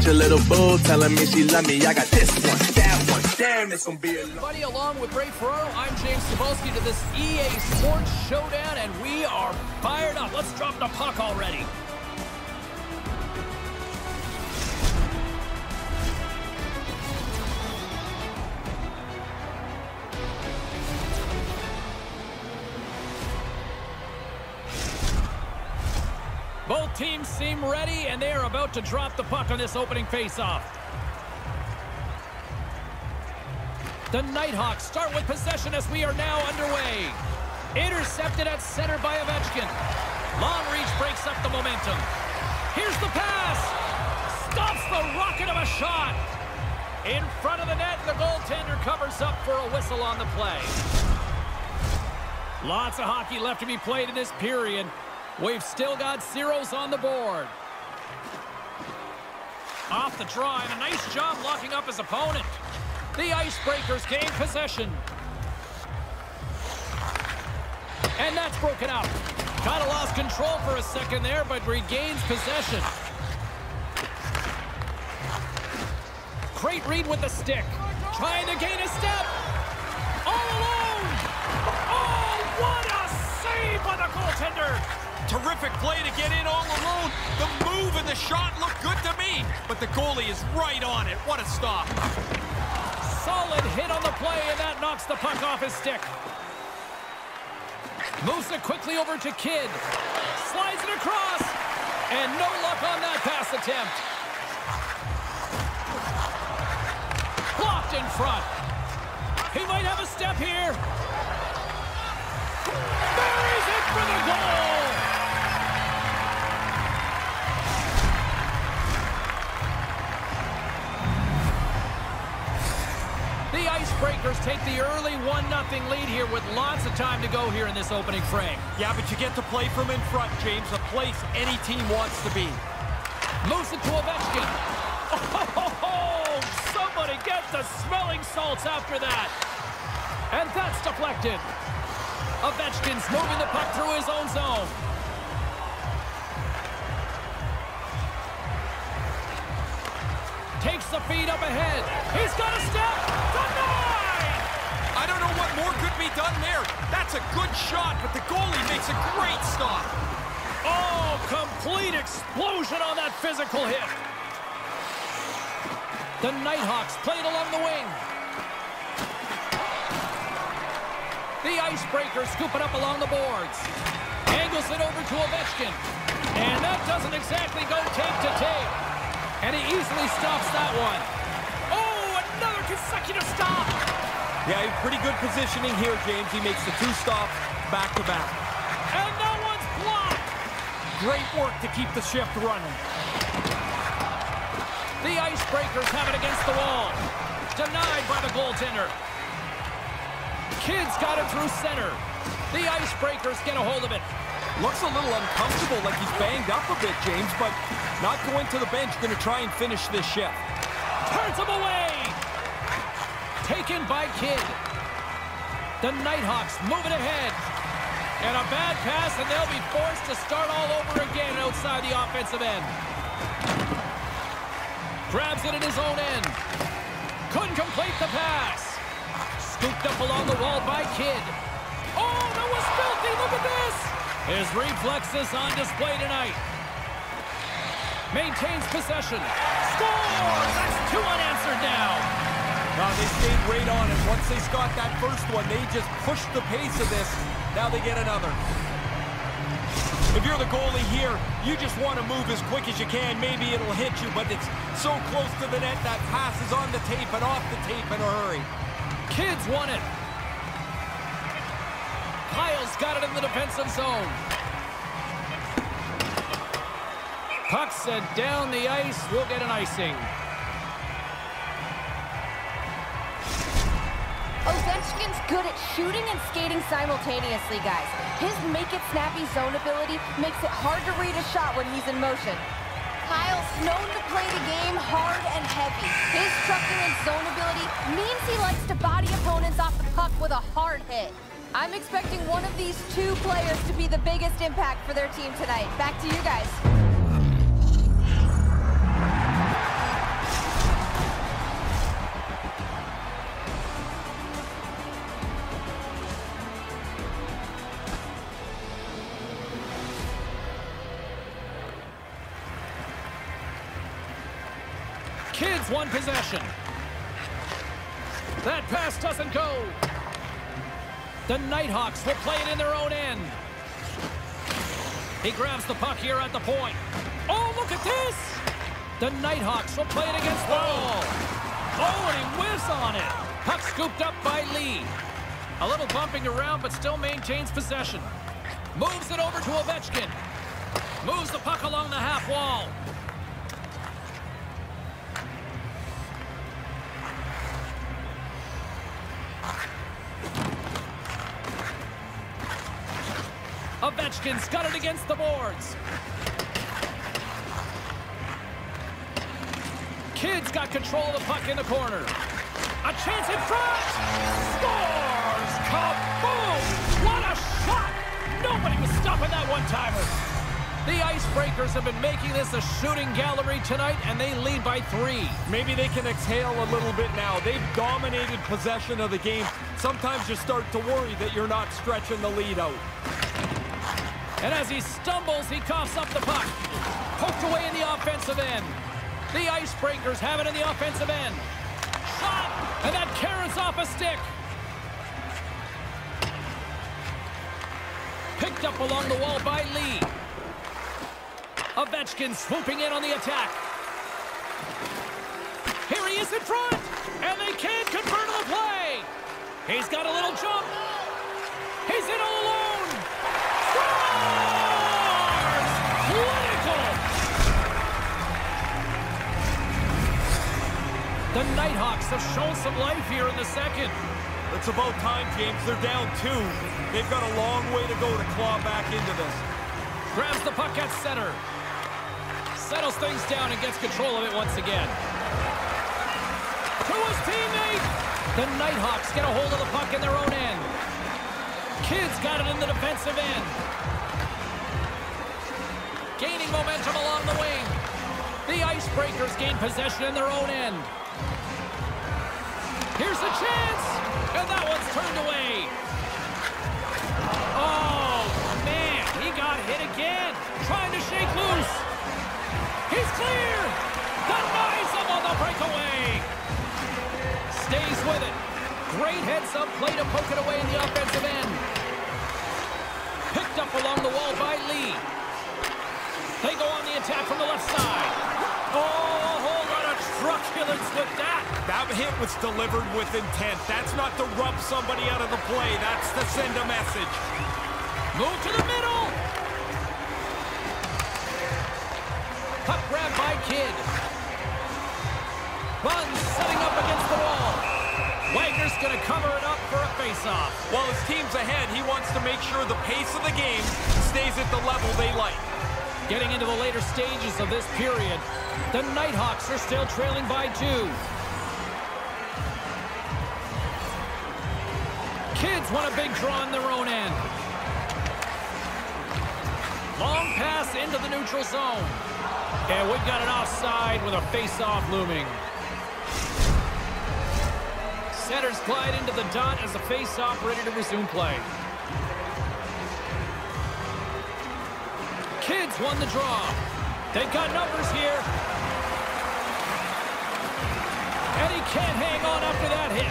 got your little boo telling me she love me. I got this one, that one. Damn, it's gonna be a Buddy, along with Ray Ferraro, I'm James Cybulski to this EA Sports Showdown, and we are fired up. Let's drop the puck already. Both teams seem ready, and they are about to drop the puck on this opening faceoff. The Nighthawks start with possession as we are now underway. Intercepted at center by Ovechkin. Long reach breaks up the momentum. Here's the pass. Stops the rocket of a shot. In front of the net, the goaltender covers up for a whistle on the play. Lots of hockey left to be played in this period. We've still got zeros on the board. Off the draw, and a nice job locking up his opponent. The Icebreakers gain possession. And that's broken out. Kind of lost control for a second there, but regains possession. Great read with the stick. Trying to gain a step. All alone. Oh, what a save by the goaltender. Terrific play to get in all alone. The move and the shot look good to me, but the goalie is right on it. What a stop. Solid hit on the play, and that knocks the puck off his stick. Moves it quickly over to Kidd. Slides it across. And no luck on that pass attempt. Blocked in front. He might have a step here. Buries it for the goal. Icebreakers take the early 1-0 lead here with lots of time to go here in this opening frame. Yeah, but you get to play from in front, James, a place any team wants to be. Moves it to Ovechkin. Oh, somebody get the smelling salts after that. And that's deflected. Ovechkin's moving the puck through his own zone. Takes the feed up ahead. He's got a step. More could be done there. That's a good shot, but the goalie makes a great stop. Oh, complete explosion on that physical hit. The Nighthawks played along the wing. The icebreaker scoop it up along the boards. Angles it over to Ovechkin. And that doesn't exactly go tape to tape. And he easily stops that one. Oh, another consecutive stop. Yeah, pretty good positioning here, James. He makes the two stops back-to-back. And that one's blocked. Great work to keep the shift running. The Icebreakers have it against the wall. Denied by the goaltender. Kidd's got it through center. The Icebreakers get a hold of it. Looks a little uncomfortable, like he's banged up a bit, James, but not going to the bench. Going to try and finish this shift. Turns him away. Taken by Kidd. The Nighthawks move it ahead. And a bad pass, and they'll be forced to start all over again outside the offensive end. Grabs it in his own end. Couldn't complete the pass. Scooped up along the wall by Kidd. Oh, that was filthy. Look at this. His reflexes on display tonight. Maintains possession. Scores! That's two unanswered now. Now they stayed right on it. Once they got that first one, they just pushed the pace of this. Now they get another. If you're the goalie here, you just want to move as quick as you can. Maybe it'll hit you, but it's so close to the net that pass is on the tape and off the tape in a hurry. Kids want it. Kyle's got it in the defensive zone. Puck sent down the ice. We'll get an icing. Ovechkin's good at shooting and skating simultaneously, guys. His make-it-snappy zone ability makes it hard to read a shot when he's in motion. Kyle's known to play the game hard and heavy. His trucking and zone ability means he likes to body opponents off the puck with a hard hit. I'm expecting one of these two players to be the biggest impact for their team tonight. Back to you guys. Possession. That pass doesn't go. The Nighthawks will play it in their own end. He grabs the puck here at the point. Oh, look at this! The Nighthawks will play it against the wall. Oh, and he whiffs on it. Puck scooped up by Lee. A little bumping around, but still maintains possession. Moves it over to Ovechkin. Moves the puck along the half wall. Ovechkin's got it against the boards. Kidd's got control of the puck in the corner. A chance in front! Scores! Kaboom! What a shot! Nobody was stopping that one-timer. The Icebreakers have been making this a shooting gallery tonight, and they lead by three. Maybe they can exhale a little bit now. They've dominated possession of the game. Sometimes you start to worry that you're not stretching the lead out. And as he stumbles, he coughs up the puck. Poked away in the offensive end. The Icebreakers have it in the offensive end. Shot! And that carrots off a stick. Picked up along the wall by Lee. Ovechkin swooping in on the attack. Here he is in front! And they can't convert on the play! He's got a little jump. He's in all The Nighthawks have shown some life here in the second. It's about time, James. They're down two. They've got a long way to go to claw back into this. Grabs the puck at center. Settles things down and gets control of it once again. To his teammate! The Nighthawks get a hold of the puck in their own end. Kidd's got it in the defensive end. Gaining momentum along the wing. The Icebreakers gain possession in their own end. Here's a chance! And that one's turned away. Oh, man, he got hit again. Trying to shake loose. He's clear. Denies him on the breakaway. Stays with it. Great heads-up play to poke it away in the offensive end. Picked up along the wall by Lee. They go on the attack from the left side. Oh, a whole lot of truculence with that. That hit was delivered with intent. That's not to rub somebody out of the play. That's to send a message. Move to the middle. Puck grab by Kidd. Buns setting up against the wall. Wagner's going to cover it up for a faceoff. While his team's ahead, he wants to make sure the pace of the game stays at the level they like. Getting into the later stages of this period, the Nighthawks are still trailing by two. Kids want a big draw in their own end. Long pass into the neutral zone. And we've got an offside with a face-off looming. Centers glide into the dot as the face-off ready to resume play. Kidd's won the draw. They've got numbers here. And he can't hang on after that hit.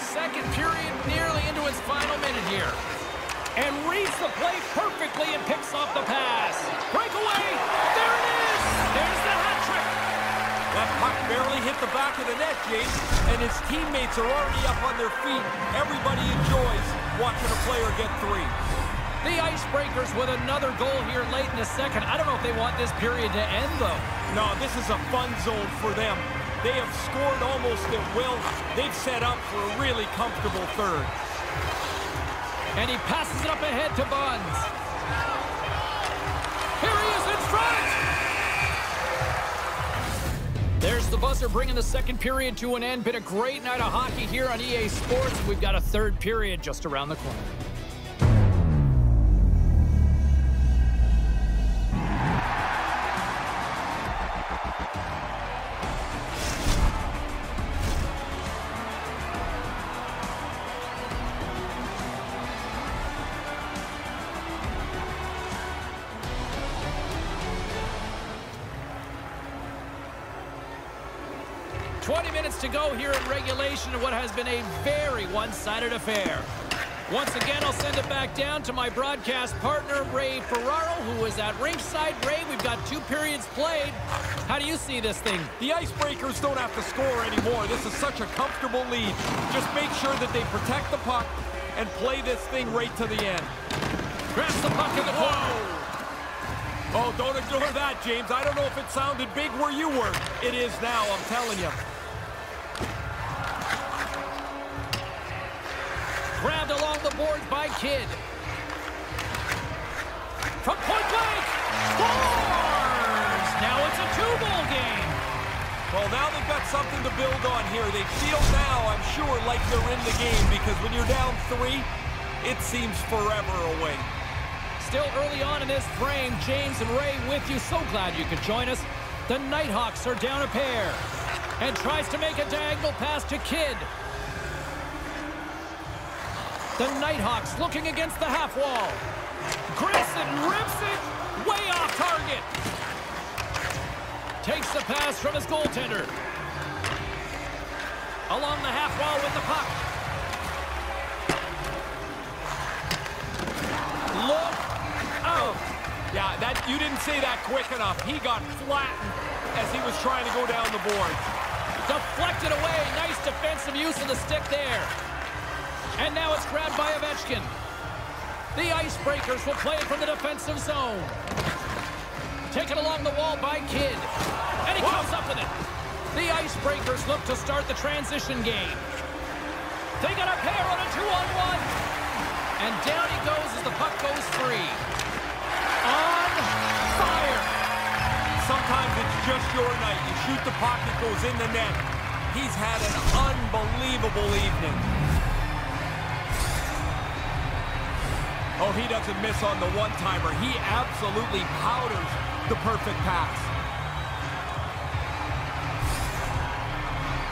Second period nearly into its final minute here. And reads the play perfectly and picks off the pass. Breakaway! There it is! There's the hat trick! That puck barely hit the back of the net, James, and his teammates are already up on their feet. Everybody enjoys watching a player get three. The Icebreakers with another goal here late in the second. I don't know if they want this period to end, though. No, this is a fun zone for them. They have scored almost at will. They've set up for a really comfortable third. And he passes it up ahead to Buns. Here he is in front! There's the buzzer bringing the second period to an end. Been a great night of hockey here on EA Sports. We've got a third period just around the corner. 20 minutes to go here in regulation of what has been a very one-sided affair. Once again, I'll send it back down to my broadcast partner, Ray Ferraro, who is at ringside. Ray, we've got two periods played. How do you see this thing? The Icebreakers don't have to score anymore. This is such a comfortable lead. Just make sure that they protect the puck and play this thing right to the end. Grabs the puck in the corner. Oh, don't ignore that, James. I don't know if it sounded big where you were. It is now, I'm telling you. Grabbed along the boards by Kidd. From point blank, scores! Now it's a two-goal game. Well, now they've got something to build on here. They feel now, I'm sure, like they're in the game because when you're down three, it seems forever away. Still early on in this frame, James and Ray with you. So glad you could join us. The Nighthawks are down a pair. And tries to make a diagonal pass to Kidd. The Nighthawks looking against the half wall. And rips it. Way off target. Takes the pass from his goaltender. Along the half wall with the puck. Look out. Yeah, that you didn't say that quick enough. He got flattened as he was trying to go down the board. Deflected away. Nice defensive use of the stick there. And now it's grabbed by Ovechkin. The Icebreakers will play it from the defensive zone. Taken along the wall by Kidd. And he Whoa. comes up with it. The Icebreakers look to start the transition game. They got a pair on a two-on-one. And down he goes as the puck goes free. On fire. Sometimes it's just your night. You shoot the puck, it goes in the net. He's had an unbelievable evening. Oh, he doesn't miss on the one-timer. He absolutely powders the perfect pass.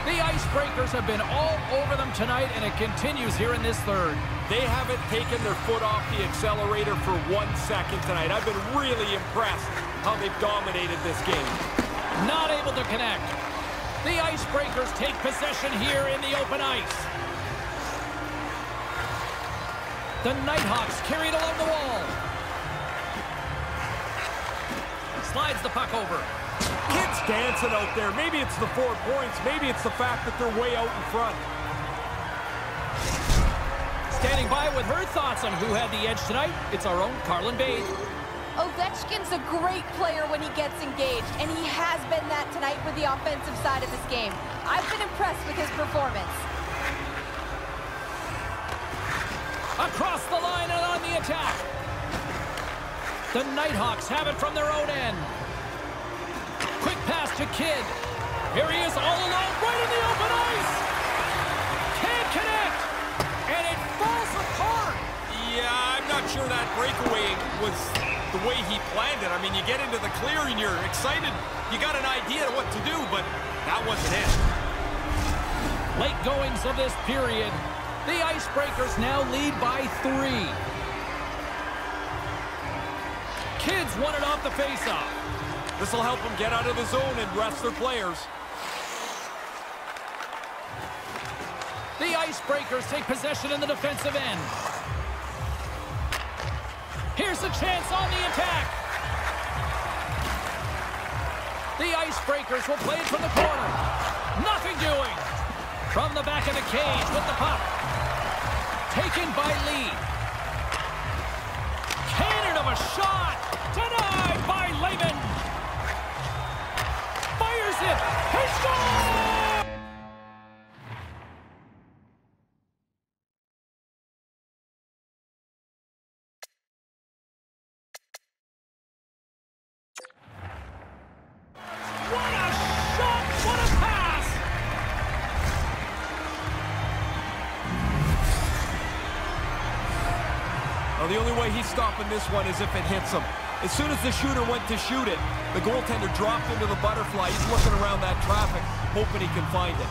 The Icebreakers have been all over them tonight, and it continues here in this third. They haven't taken their foot off the accelerator for one second tonight. I've been really impressed how they've dominated this game. Not able to connect. The Icebreakers take possession here in the open ice. The Nighthawks carried along the wall. Slides the puck over. Kidd's dancing out there. Maybe it's the four points. Maybe it's the fact that they're way out in front. Standing by with her thoughts on who had the edge tonight, it's our own Carlin Babe. Ovechkin's a great player when he gets engaged, and he has been that tonight with the offensive side of this game. I've been impressed with his performance. Across the line and on the attack. The Nighthawks have it from their own end. Quick pass to Kidd. Here he is all alone, right in the open ice. Can't connect. And it falls apart. Yeah, I'm not sure that breakaway was the way he planned it. I mean, you get into the clear and you're excited. You got an idea of what to do, but that wasn't it. Late goings of this period. The Icebreakers now lead by three. Kidd's won it off the faceoff. This will help them get out of the zone and rest their players. The Icebreakers take possession in the defensive end. Here's a chance on the attack. The Icebreakers will play it from the corner. Nothing doing. From the back of the cage with the puck. Taken by Lee. Cannon of a shot. Denied by Lehman. Fires it. He scores! The only way he's stopping this one is if it hits him. As soon as the shooter went to shoot it, the goaltender dropped into the butterfly. He's looking around that traffic, hoping he can find it.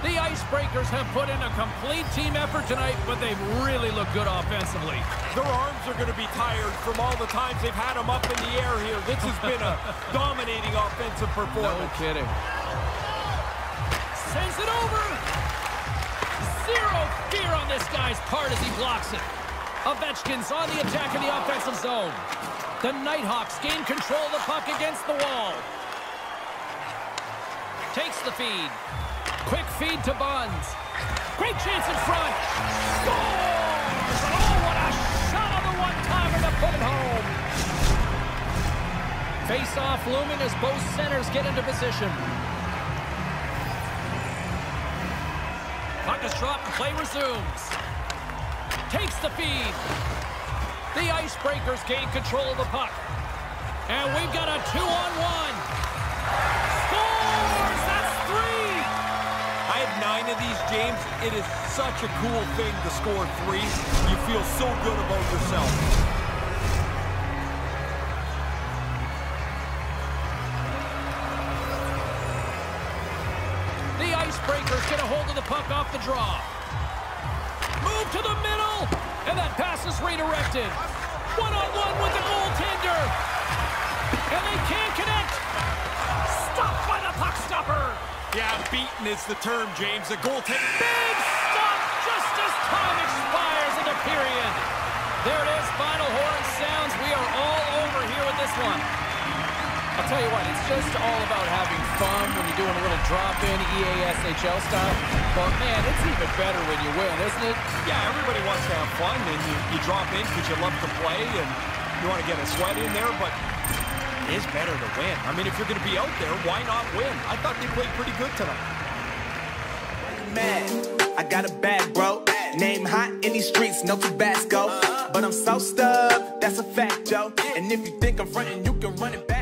The Icebreakers have put in a complete team effort tonight, but they've really looked good offensively. Their arms are going to be tired from all the times they've had them up in the air here. This has been a dominating offensive performance. No kidding. Sends it over. Zero fear on this guy's part as he blocks it. Ovechkin's on the attack in the offensive zone. The Nighthawks gain control of the puck against the wall. Takes the feed. Quick feed to Buns. Great chance in front. Scores! Oh, what a shot on the one-timer to put it home. Face-off looming as both centers get into position. Puck is dropped play resumes. Takes the feed. The Icebreakers gain control of the puck. And we've got a two-on-one. Scores! That's three! I have nine of these, James. It is such a cool thing to score three. You feel so good about yourself. The Icebreakers get a hold of the puck off the draw. To the middle, and that pass is redirected. One-on-one with the goaltender. And they can't connect. Stopped by the puck stopper. Yeah, beaten is the term, James. The goaltender. Big stop just as time expires in the period. There it is, final horn sounds. We are all over here with this one. I'll tell you what, it's just all about having fun when you're doing a little drop-in EASHL style. But man, it's even better when you win, isn't it? Yeah, everybody wants to have fun, and you, you drop in because you love to play, and you want to get a sweat in there, but it is better to win. I mean, if you're going to be out there, why not win? I thought they played pretty good tonight. Mad. I got a bad bro. Name hot in these streets, no Tabasco. But I'm so stubbed, that's a fact, yo. And if you think I'm frontin', you can run it back, yo.